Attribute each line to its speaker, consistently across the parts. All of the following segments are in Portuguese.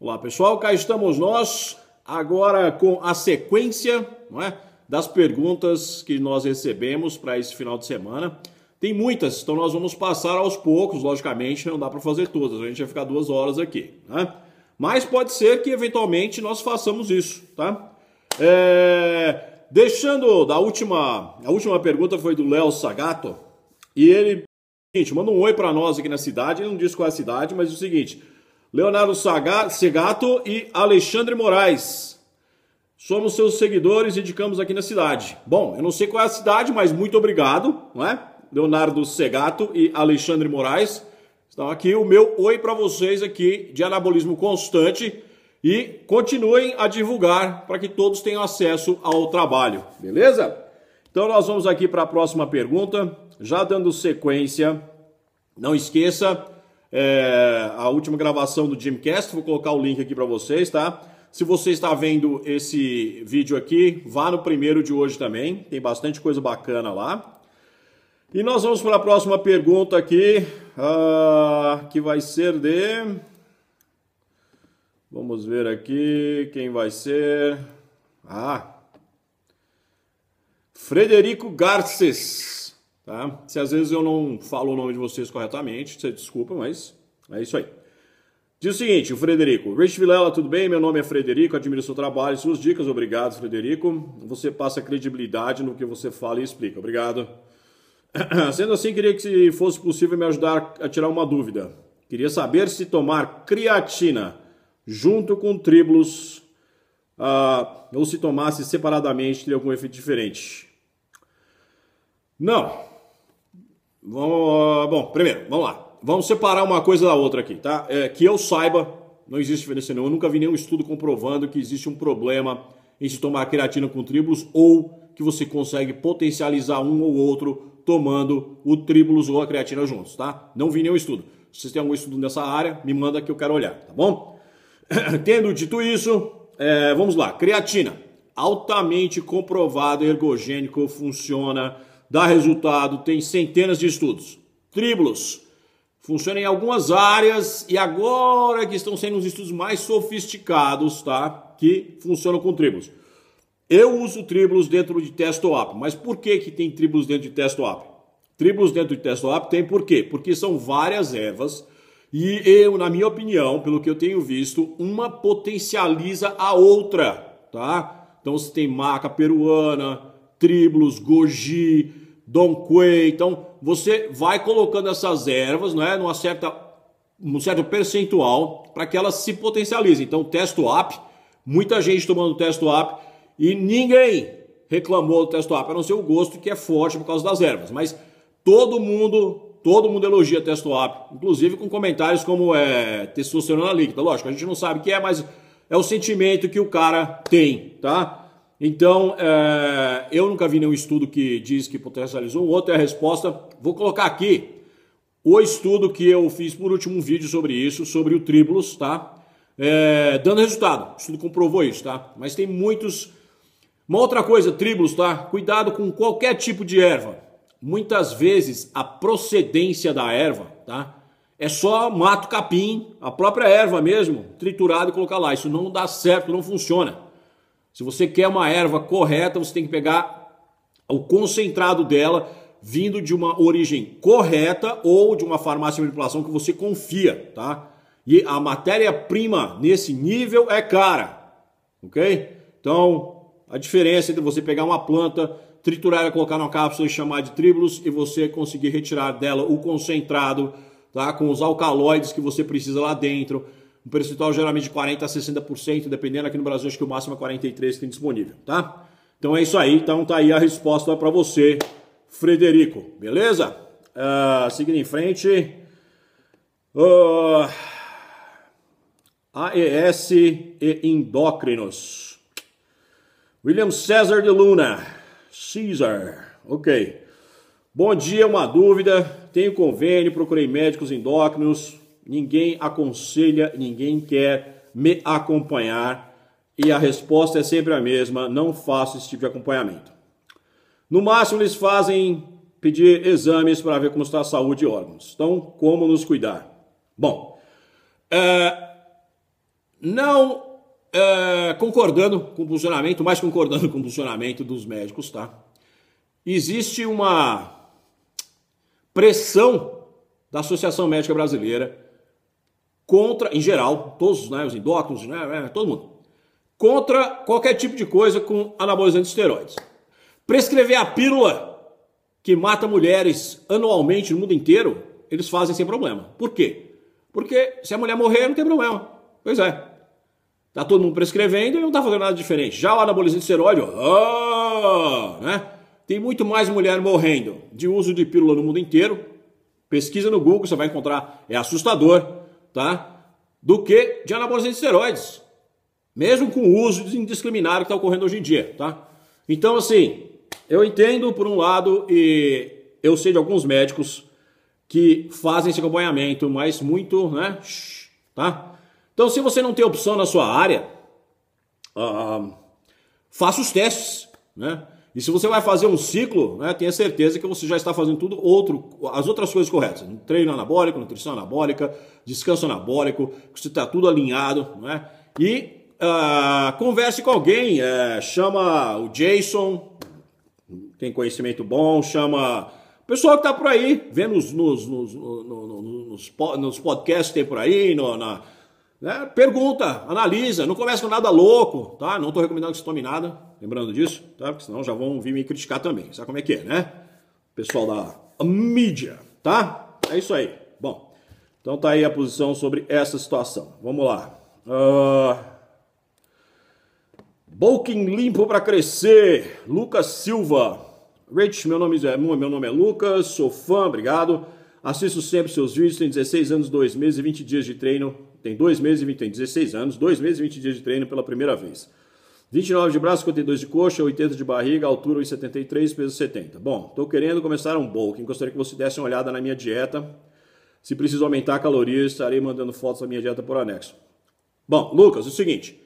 Speaker 1: Olá pessoal, cá estamos nós, agora com a sequência não é, das perguntas que nós recebemos para esse final de semana. Tem muitas, então nós vamos passar aos poucos, logicamente não dá para fazer todas, a gente vai ficar duas horas aqui. Né? Mas pode ser que eventualmente nós façamos isso, tá? É... Deixando da última, a última pergunta foi do Léo Sagato, e ele, seguinte, manda um oi para nós aqui na cidade, ele não disse qual é a cidade, mas é o seguinte, Leonardo Segato e Alexandre Moraes. Somos seus seguidores e indicamos aqui na cidade. Bom, eu não sei qual é a cidade, mas muito obrigado, não é? Leonardo Segato e Alexandre Moraes. Então aqui o meu oi para vocês aqui de anabolismo constante e continuem a divulgar para que todos tenham acesso ao trabalho, beleza? Então nós vamos aqui para a próxima pergunta, já dando sequência. Não esqueça é, a última gravação do Jimcast, vou colocar o link aqui para vocês, tá? Se você está vendo esse vídeo aqui, vá no primeiro de hoje também, tem bastante coisa bacana lá. E nós vamos para a próxima pergunta aqui, uh, que vai ser de... Vamos ver aqui quem vai ser. Ah, Frederico Garces. Tá? Se às vezes eu não falo o nome de vocês corretamente, você desculpa, mas é isso aí. Diz o seguinte, o Frederico. Rich Vilela, tudo bem? Meu nome é Frederico, admiro seu trabalho e suas dicas. Obrigado, Frederico. Você passa credibilidade no que você fala e explica. Obrigado. Sendo assim, queria que se fosse possível me ajudar a tirar uma dúvida. Queria saber se tomar creatina junto com tribulus uh, ou se tomasse separadamente teria algum efeito diferente. Não, Vamos, bom, primeiro, vamos lá. Vamos separar uma coisa da outra aqui, tá? É, que eu saiba, não existe diferença nenhuma. Eu nunca vi nenhum estudo comprovando que existe um problema em se tomar creatina com tribulus ou que você consegue potencializar um ou outro tomando o tribulus ou a creatina juntos, tá? Não vi nenhum estudo. Se vocês têm algum estudo nessa área, me manda que eu quero olhar, tá bom? Tendo dito isso, é, vamos lá. Creatina, altamente comprovado, ergogênico, funciona dá resultado, tem centenas de estudos. Tribulus funciona em algumas áreas e agora que estão sendo os estudos mais sofisticados, tá? Que funcionam com tribulus. Eu uso tribulus dentro de testo-app, mas por que que tem tribulus dentro de testo-app? Tribulus dentro de testo-app tem por quê? Porque são várias ervas e eu, na minha opinião, pelo que eu tenho visto, uma potencializa a outra, tá? Então você tem maca peruana, tribulus, goji, donquei. Então você vai colocando essas ervas, não é, numa certa um certo percentual para que elas se potencializem. Então, testo app, muita gente tomando testo app e ninguém reclamou do testo app, a não ser o gosto que é forte por causa das ervas. Mas todo mundo, todo mundo elogia testo app, inclusive com comentários como é testosterona líquida. Lógico, a gente não sabe o que é, mas é o sentimento que o cara tem, tá? Então, é, eu nunca vi nenhum estudo que diz que potencializou. O outro é a resposta. Vou colocar aqui o estudo que eu fiz por último vídeo sobre isso, sobre o tribulus, tá? É, dando resultado. O estudo comprovou isso, tá? Mas tem muitos. Uma outra coisa, tribulus, tá? Cuidado com qualquer tipo de erva. Muitas vezes a procedência da erva, tá? É só mato capim, a própria erva mesmo, triturada e colocar lá. Isso não dá certo, não funciona. Se você quer uma erva correta, você tem que pegar o concentrado dela vindo de uma origem correta ou de uma farmácia de manipulação que você confia, tá? E a matéria-prima nesse nível é cara, ok? Então, a diferença entre você pegar uma planta, triturar e colocar numa cápsula e chamar de tribulus e você conseguir retirar dela o concentrado, tá? Com os alcaloides que você precisa lá dentro um percentual geralmente de 40% a 60%, dependendo aqui no Brasil, acho que o máximo é 43% que tem disponível, tá? Então é isso aí, então tá aí a resposta para você, Frederico, beleza? Uh, seguindo em frente, uh, AES e endócrinos. William César de Luna, Caesar, ok. Bom dia, uma dúvida, tenho convênio, procurei médicos endócrinos, ninguém aconselha, ninguém quer me acompanhar e a resposta é sempre a mesma: não faço esse tipo de acompanhamento. No máximo, eles fazem pedir exames para ver como está a saúde de órgãos. Então, como nos cuidar? Bom, é, não é, concordando com o funcionamento, mais concordando com o funcionamento dos médicos, tá? Existe uma pressão da Associação Médica Brasileira contra, em geral, todos né, os endócrinos, né, é, todo mundo, contra qualquer tipo de coisa com anabolizantes esteroides. Prescrever a pílula que mata mulheres anualmente no mundo inteiro, eles fazem sem problema. Por quê? Porque se a mulher morrer, não tem problema. Pois é. Tá todo mundo prescrevendo e não tá fazendo nada diferente. Já o anabolizante esteroide, oh, né? Tem muito mais mulher morrendo de uso de pílula no mundo inteiro. Pesquisa no Google, você vai encontrar, é assustador, tá? Do que de anabolizantes esteroides. Mesmo com o uso indiscriminado que está ocorrendo hoje em dia, tá? Então, assim, eu entendo por um lado e eu sei de alguns médicos que fazem esse acompanhamento, mas muito, né? Tá? Então, se você não tem opção na sua área, uh, faça os testes, né? E se você vai fazer um ciclo, né, tenha certeza que você já está fazendo tudo outro, as outras coisas corretas. Treino anabólico, nutrição anabólica, descanso anabólico, que você está tudo alinhado, né? E uh, converse com alguém, uh, chama o Jason, tem conhecimento bom, chama o pessoal que está por aí, vendo nos, nos, nos, nos, nos podcasts que tem por aí, no, na, né? Pergunta, analisa, não começa com nada louco, tá? Não estou recomendando que você tome nada, lembrando disso, tá? Porque senão já vão vir me criticar também. Sabe como é que é, né? Pessoal da mídia, tá? É isso aí. Bom, então tá aí a posição sobre essa situação. Vamos lá. Uh... Bulking limpo para crescer. Lucas Silva. Rich, meu nome é, meu nome é Lucas, sou fã, obrigado. Assisto sempre seus vídeos, tenho 16 anos, 2 meses e 20 dias de treino tem 2 meses e 20, tem 16 anos, 2 meses e 20 dias de treino pela primeira vez. 29 de braço, 52 de coxa, 80 de barriga, altura 1,73, peso 70. Bom, estou querendo começar um bulking, gostaria que você desse uma olhada na minha dieta. Se preciso aumentar calorias, estarei mandando fotos da minha dieta por anexo. Bom, Lucas, é o seguinte,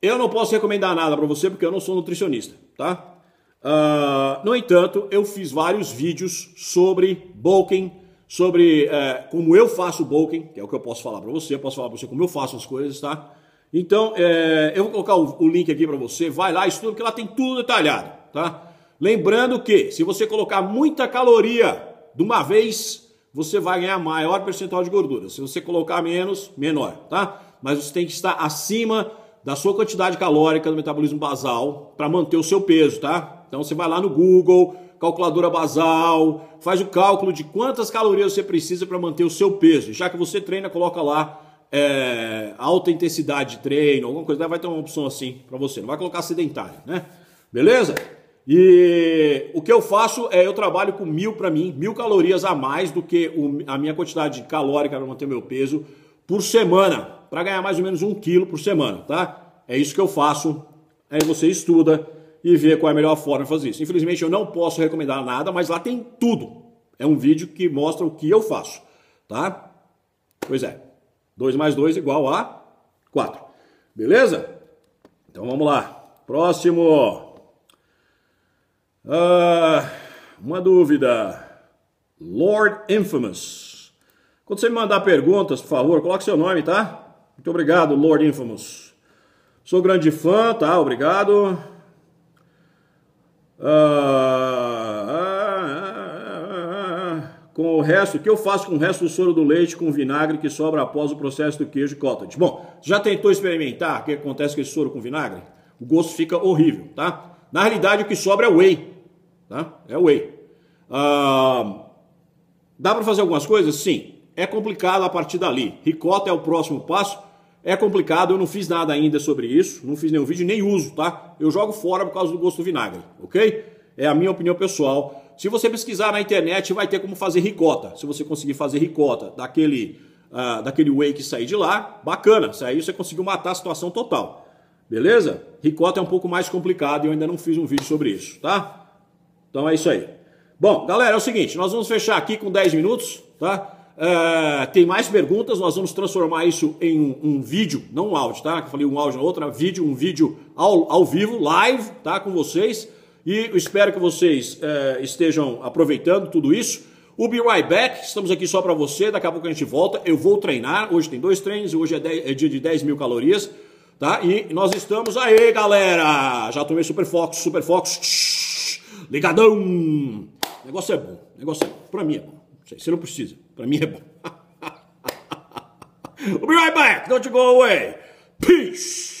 Speaker 1: eu não posso recomendar nada para você porque eu não sou nutricionista, tá? Uh, no entanto, eu fiz vários vídeos sobre bulking, sobre é, como eu faço o bulking, que é o que eu posso falar para você, eu posso falar para você como eu faço as coisas, tá? Então, é, eu vou colocar o, o link aqui para você, vai lá, estuda, porque lá tem tudo detalhado, tá? Lembrando que, se você colocar muita caloria de uma vez, você vai ganhar maior percentual de gordura. Se você colocar menos, menor, tá? Mas você tem que estar acima da sua quantidade calórica do metabolismo basal para manter o seu peso, tá? Então você vai lá no Google, calculadora basal, faz o cálculo de quantas calorias você precisa para manter o seu peso. Já que você treina, coloca lá é, alta intensidade de treino, alguma coisa, vai ter uma opção assim para você. Não vai colocar sedentário, né? Beleza? E o que eu faço é eu trabalho com mil para mim, mil calorias a mais do que o, a minha quantidade calórica para manter meu peso por semana, para ganhar mais ou menos um quilo por semana, tá? É isso que eu faço. Aí você estuda e ver qual é a melhor forma de fazer isso. Infelizmente eu não posso recomendar nada, mas lá tem tudo. É um vídeo que mostra o que eu faço, tá? Pois é. 2 mais 2 igual a 4. Beleza? Então vamos lá. Próximo. Ah, uma dúvida. Lord Infamous. Quando você me mandar perguntas, por favor, coloque seu nome, tá? Muito obrigado, Lord Infamous. Sou grande fã, tá? Obrigado. Ah, ah, ah, com o resto, o que eu faço com o resto do soro do leite com vinagre que sobra após o processo do queijo cottage? Bom, já tentou experimentar o que acontece com esse soro com vinagre? O gosto fica horrível, tá? Na realidade, o que sobra é whey, tá? É whey. Ah, dá para fazer algumas coisas? Sim. É complicado a partir dali. Ricota é o próximo passo. É complicado, eu não fiz nada ainda sobre isso, não fiz nenhum vídeo, nem uso, tá? Eu jogo fora por causa do gosto do vinagre, ok? É a minha opinião pessoal. Se você pesquisar na internet, vai ter como fazer ricota. Se você conseguir fazer ricota daquele, uh, daquele whey que sair de lá, bacana. Se aí você conseguiu matar a situação total. Beleza? Ricota é um pouco mais complicado e eu ainda não fiz um vídeo sobre isso, tá? Então é isso aí. Bom, galera, é o seguinte, nós vamos fechar aqui com 10 minutos, tá? Uh, tem mais perguntas, nós vamos transformar isso em um, um, vídeo, não um áudio, tá? Eu falei um áudio na outra, vídeo, um vídeo ao, ao vivo, live, tá? Com vocês. E espero que vocês uh, estejam aproveitando tudo isso. O Be Right Back, estamos aqui só para você, daqui a pouco a gente volta. Eu vou treinar, hoje tem dois treinos, hoje é, 10, é dia de 10 mil calorias, tá? E nós estamos aí, galera! Já tomei Super Fox, Super Fox, ligadão! O negócio é bom, o negócio é bom. Pra mim é bom. Você não precisa, pra mim é bom. we'll be right back, don't you go away. Peace!